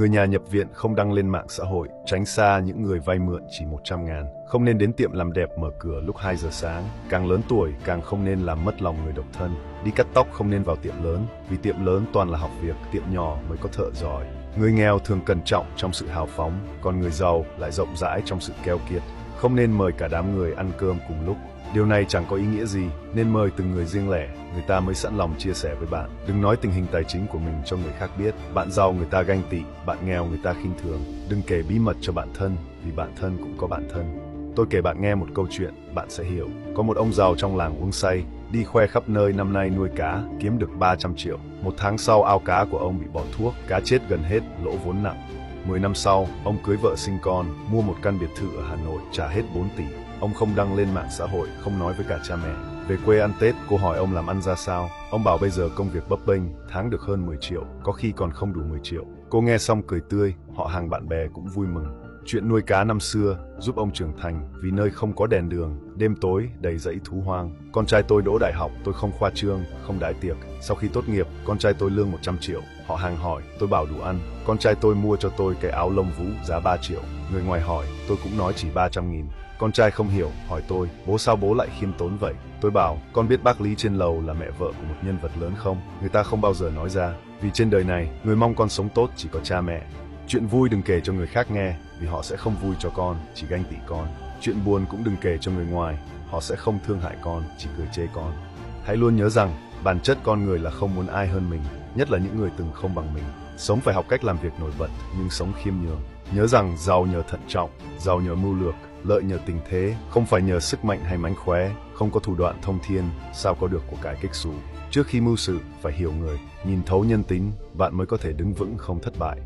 Người nhà nhập viện không đăng lên mạng xã hội, tránh xa những người vay mượn chỉ 100 ngàn. Không nên đến tiệm làm đẹp mở cửa lúc 2 giờ sáng. Càng lớn tuổi, càng không nên làm mất lòng người độc thân. Đi cắt tóc không nên vào tiệm lớn, vì tiệm lớn toàn là học việc, tiệm nhỏ mới có thợ giỏi. Người nghèo thường cẩn trọng trong sự hào phóng, còn người giàu lại rộng rãi trong sự keo kiệt. Không nên mời cả đám người ăn cơm cùng lúc. Điều này chẳng có ý nghĩa gì, nên mời từng người riêng lẻ, người ta mới sẵn lòng chia sẻ với bạn. Đừng nói tình hình tài chính của mình cho người khác biết. Bạn giàu người ta ganh tị, bạn nghèo người ta khinh thường. Đừng kể bí mật cho bạn thân, vì bạn thân cũng có bạn thân. Tôi kể bạn nghe một câu chuyện, bạn sẽ hiểu. Có một ông giàu trong làng uống say, đi khoe khắp nơi năm nay nuôi cá, kiếm được 300 triệu. Một tháng sau ao cá của ông bị bỏ thuốc, cá chết gần hết, lỗ vốn nặng. 10 năm sau, ông cưới vợ sinh con, mua một căn biệt thự ở Hà Nội, trả hết 4 tỷ. Ông không đăng lên mạng xã hội, không nói với cả cha mẹ. Về quê ăn Tết, cô hỏi ông làm ăn ra sao. Ông bảo bây giờ công việc bấp bênh, tháng được hơn 10 triệu, có khi còn không đủ 10 triệu. Cô nghe xong cười tươi, họ hàng bạn bè cũng vui mừng. Chuyện nuôi cá năm xưa giúp ông trưởng thành vì nơi không có đèn đường, đêm tối đầy dãy thú hoang. Con trai tôi đỗ đại học, tôi không khoa trương, không đại tiệc. Sau khi tốt nghiệp, con trai tôi lương 100 triệu. Họ hàng hỏi, tôi bảo đủ ăn. Con trai tôi mua cho tôi cái áo lông vũ giá 3 triệu. Người ngoài hỏi, tôi cũng nói chỉ 300 nghìn. Con trai không hiểu, hỏi tôi, bố sao bố lại khiêm tốn vậy? Tôi bảo, con biết bác Lý trên lầu là mẹ vợ của một nhân vật lớn không? Người ta không bao giờ nói ra, vì trên đời này, người mong con sống tốt chỉ có cha mẹ. Chuyện vui đừng kể cho người khác nghe, vì họ sẽ không vui cho con, chỉ ganh tị con. Chuyện buồn cũng đừng kể cho người ngoài, họ sẽ không thương hại con, chỉ cười chê con. Hãy luôn nhớ rằng, bản chất con người là không muốn ai hơn mình, nhất là những người từng không bằng mình. Sống phải học cách làm việc nổi bật, nhưng sống khiêm nhường. Nhớ rằng giàu nhờ thận trọng, giàu nhờ mưu lược, lợi nhờ tình thế, không phải nhờ sức mạnh hay mánh khóe, không có thủ đoạn thông thiên, sao có được của cải kích xù. Trước khi mưu sự, phải hiểu người, nhìn thấu nhân tính, bạn mới có thể đứng vững không thất bại.